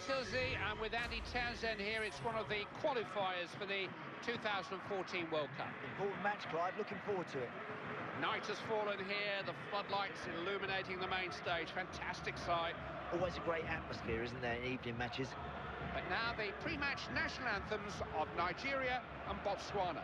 Tyldesley, and with Andy Townsend here, it's one of the qualifiers for the 2014 World Cup. Important match, Clive. Looking forward to it. Night has fallen here, the floodlights illuminating the main stage. Fantastic sight. Always a great atmosphere, isn't there, in evening matches? But now the pre-match national anthems of Nigeria and Botswana.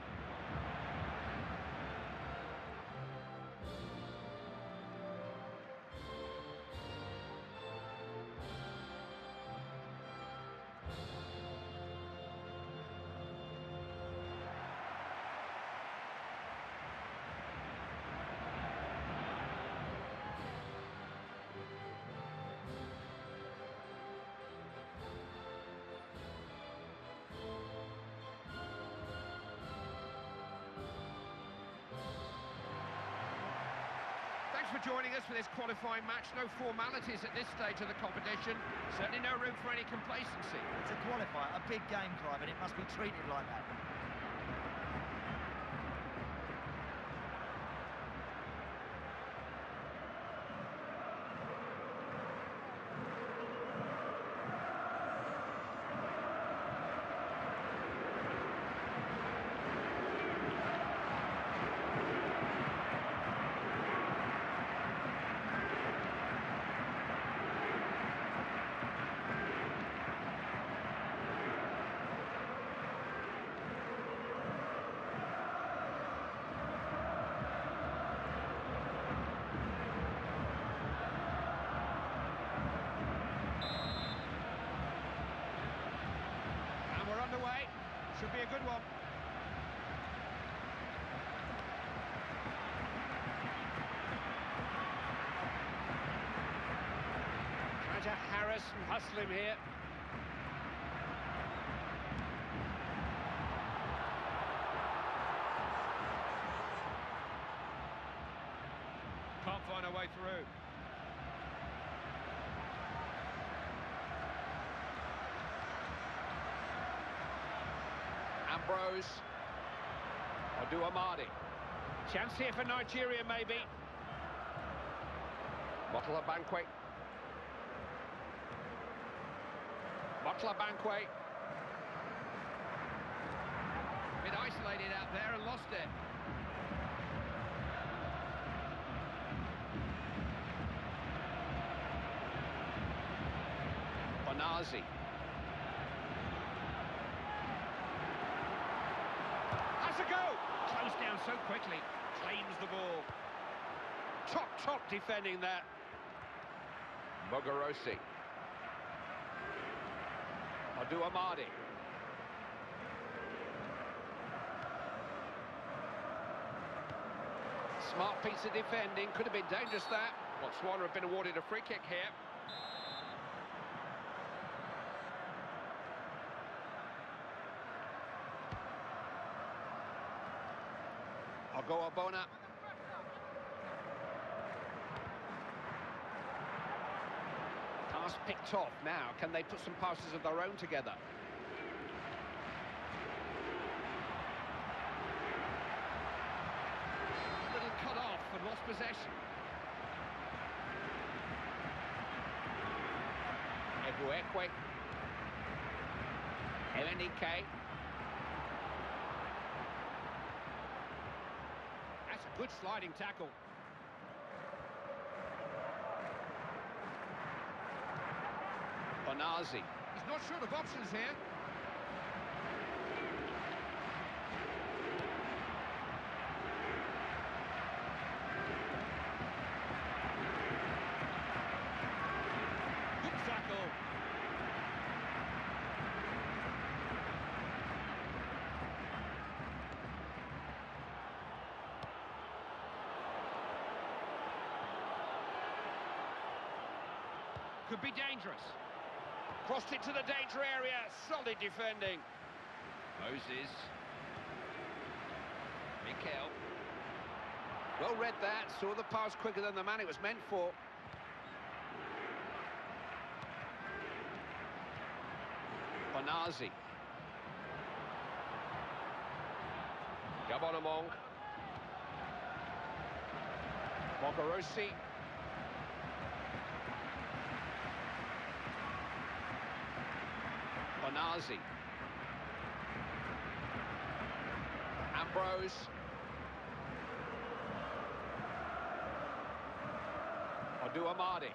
For joining us for this qualifying match. No formalities at this stage of the competition. Certainly no room for any complacency. It's a qualifier, a big game, Clive, and it must be treated like that. Should be a good one. Trying to harass and hustle him here. Can't find a way through. Ambrose. Oduamadi. Chance here for Nigeria, maybe. Motala Banque. Motala Banque. Bit isolated out there and lost it. Onazi. Has a go! Closed down so quickly. Claims the ball. Top, top defending that. Mogorosi. Oduamadi. Smart piece of defending. Could have been dangerous, that. Botswana have been awarded a free kick here. Oboabona. Pass picked off now. Can they put some passes of their own together? Little cut off and lost possession. Egwuekwe. Emenike. That's a good sliding tackle. Onazi. He's not short of options here. Good tackle. Could be dangerous. Crossed it to the danger area. Solid defending. Moses. Mikel. Well read that. Saw the pass quicker than the man it was meant for. Onazi. Gabonamong. Mogorosi. Onazi. Ambrose. Oduamadi.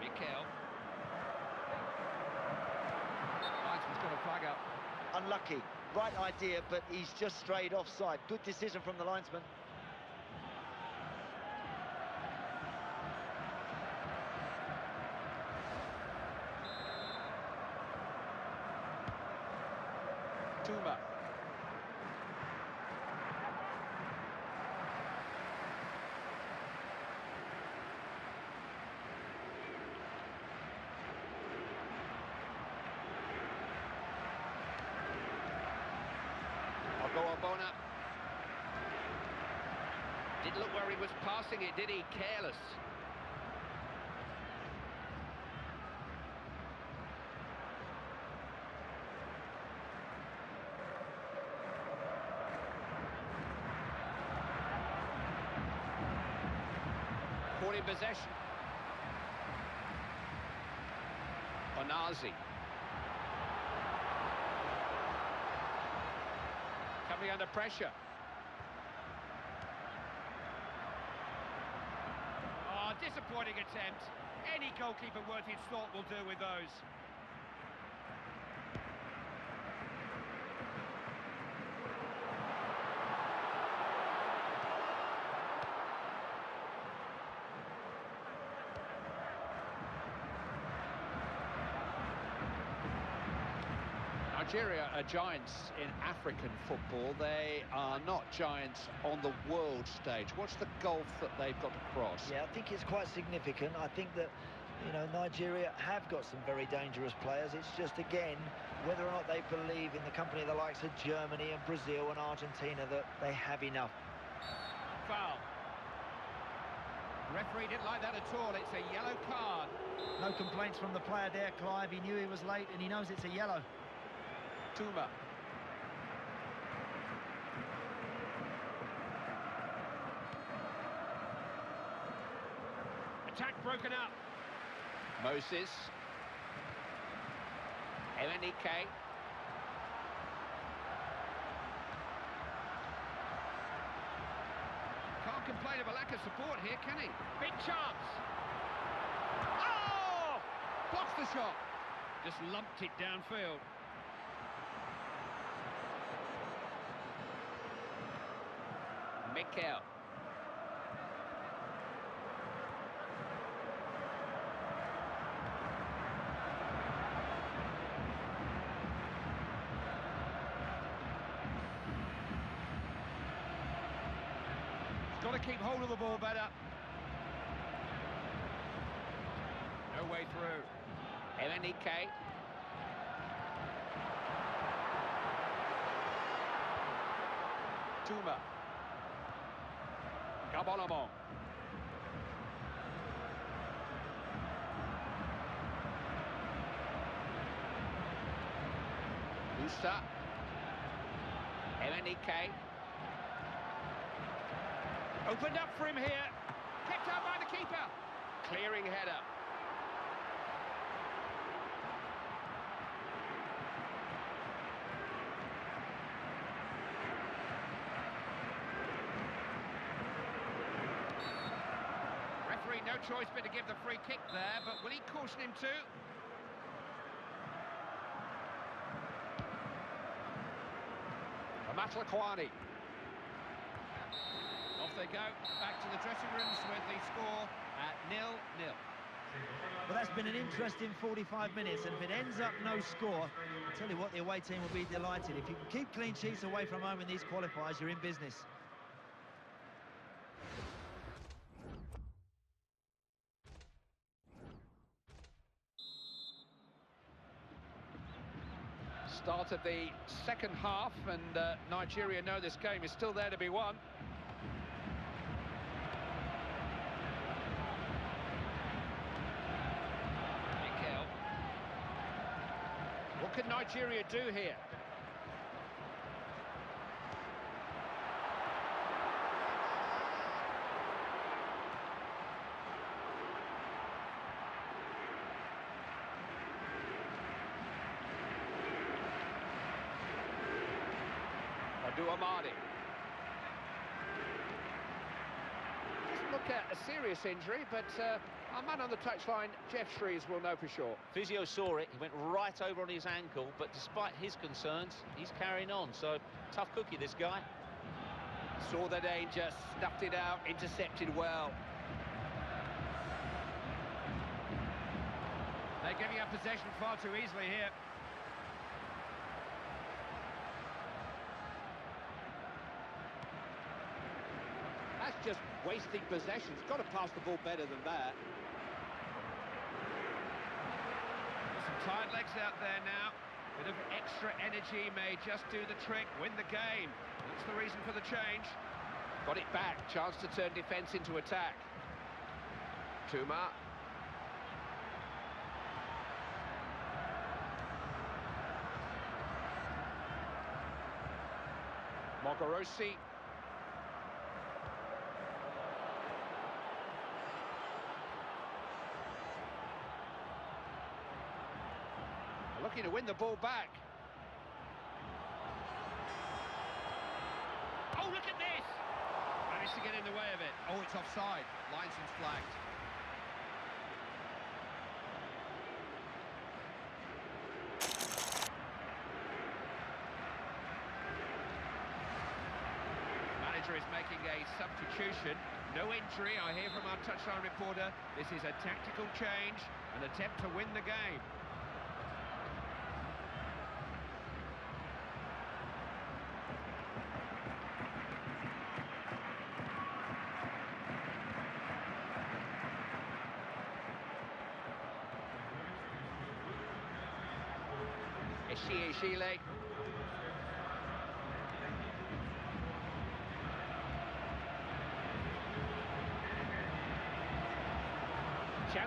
Mikel. Linesman's got a flag up. Unlucky. Right idea, but he's just strayed offside. Good decision from the linesman. Tuma. Ogbonna. Didn't look where he was passing it, did he? Careless. Caught in possession. Onazi. Under pressure. Oh, disappointing attempt. Any goalkeeper worth his salt will do with those. Nigeria are giants in African football. They are not giants on the world stage. What's the gulf that they've got to cross? Yeah, I think it's quite significant. I think that, you know, Nigeria have got some very dangerous players. It's just, again, whether or not they believe in the company of the likes of Germany and Brazil and Argentina that they have enough. Foul. Referee didn't like that at all. It's a yellow card. No complaints from the player there, Clive. He knew he was late and he knows it's a yellow. Tuma. Attack broken up. Moses. Emenike. Can't complain of a lack of support here, can he? Big chance. Oh! Blocks the shot. Just lumped it downfield. Mikel. Got to keep hold of the ball better. No way through. Emenike. Tuma. Gabonamong. Musa. Emenike. Opened up for him here. Kept out by the keeper. Clearing header. Referee no choice but to give the free kick there, but will he caution him too? Matlakwani. Off they go, back to the dressing rooms with the score at nil-nil. Well, that's been an interesting 45 minutes, and if it ends up no score, I tell you what, the away team will be delighted. If you can keep clean sheets away from home in these qualifiers, you're in business. Start of the second half, and uh, Nigeria know this game is still there to be won. What can Nigeria do here? Amadi. Doesn't look at a serious injury, but uh, our man on the touchline, Geoff Shreeves, will know for sure. Physio saw it, he went right over on his ankle, but despite his concerns, he's carrying on. So, tough cookie, this guy. Saw the danger, snuffed it out, intercepted well. They're giving up possession far too easily here. Just wasting possession. He's got to pass the ball better than that. Some tired legs out there now. Bit of extra energy may just do the trick, win the game. That's the reason for the change. Got it back. Chance to turn defence into attack. Tuma. Mogorosi. Looking to win the ball back. Oh, look at this! Managed to get in the way of it. Oh, it's offside. Linesman's flagged. Manager is making a substitution. No injury, I hear from our touchline reporter. This is a tactical change, an attempt to win the game.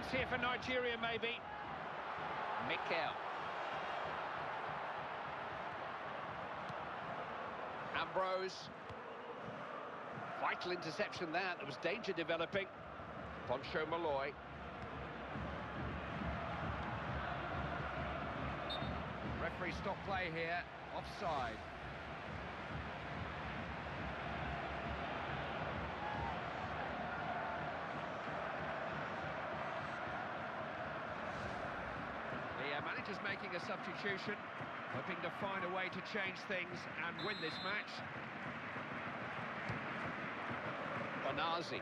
Chance here for Nigeria, maybe. Mikel. Ambrose. Vital interception there. There was danger developing. Poncho Malloy. Referee stop play here. Offside. The uh, manager's making a substitution, hoping to find a way to change things and win this match. Onazi.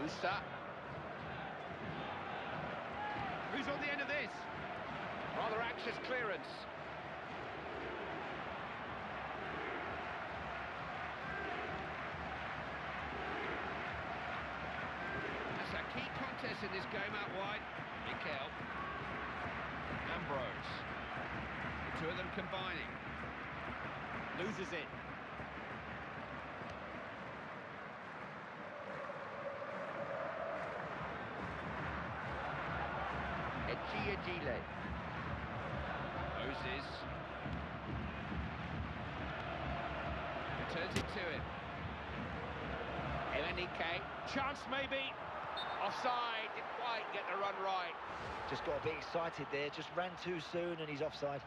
Musa. Who's on the end of this? Rather anxious clearance. That's a key contest in this game out wide. Mikel. Ambrose. The two of them combining. Loses it. Echiejile. Moses. Returns it to him. Emenike. Chance maybe. Offside. Didn't quite get the run right. Just got to be excited there. Just ran too soon and he's offside.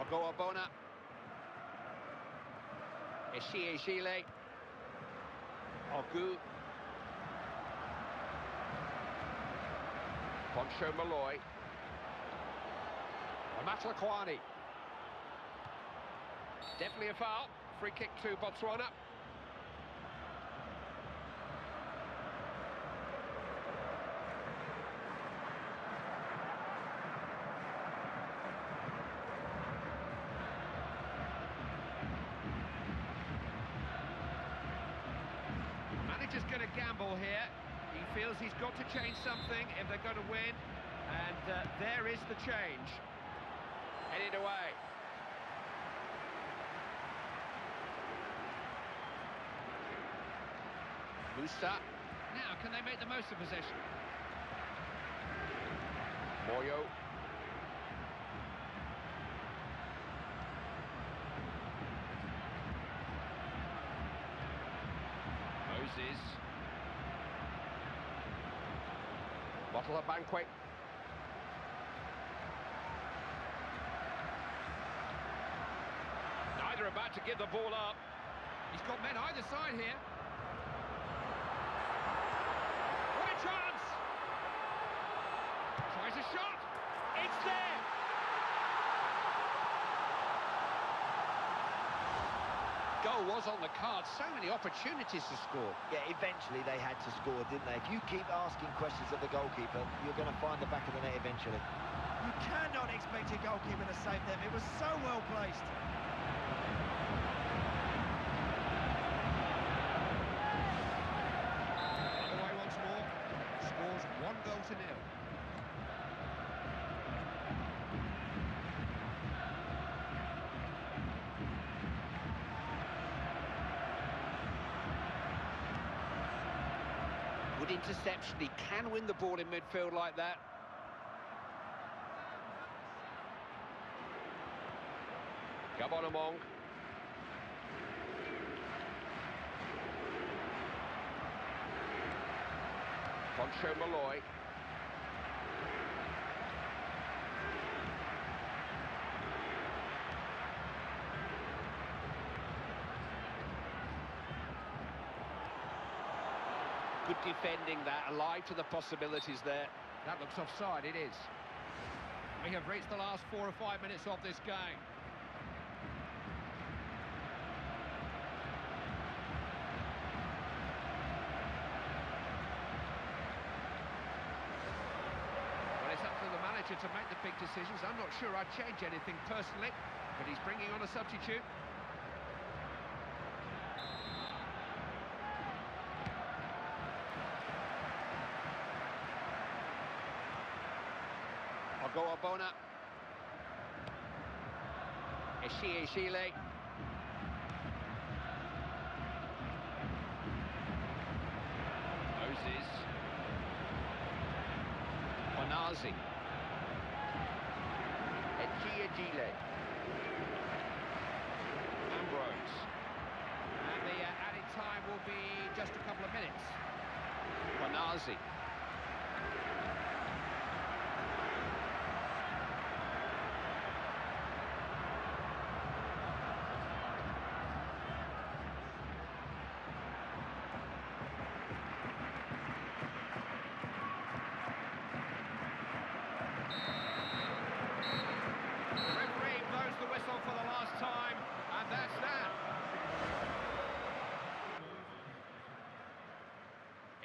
Oboabona. Eshie Gile. Ogu. Poncho Malloy. Matlakwani. Definitely a foul. Free kick to Botswana. Manager's going to gamble here. He feels he's got to change something if they're going to win. And uh, there is the change. Headed away. Musa. Now, can they make the most of possession? Moyo. Moses. Bottle of Banquet. Neither about to give the ball up. He's got men either side here. What a chance! Tries a shot. It's there. Goal was on the card. So many opportunities to score. Yeah, eventually they had to score, didn't they? If you keep asking questions of the goalkeeper, you're going to find the back of the net eventually. You cannot expect your goalkeeper to save them. It was so well placed. Other way once more. Scores one goal to nil. Good interception. He can win the ball in midfield like that. Gabonamong. Poncho Malloy. Good defending that, alive to the possibilities there. That looks offside, it is. We have reached the last four or five minutes of this game. To make the big decisions. I'm not sure I'd change anything personally, but he's bringing on a substitute. Oboabona. Shile. Moses. Onazi. Echia Gile. Ambrose. And the uh, added time will be just a couple of minutes. Onazi. The referee blows the whistle for the last time, and that's that.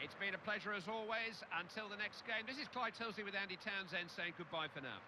It's been a pleasure as always. Until the next game, this is Clive Tyldesley with Andy Townsend saying goodbye for now.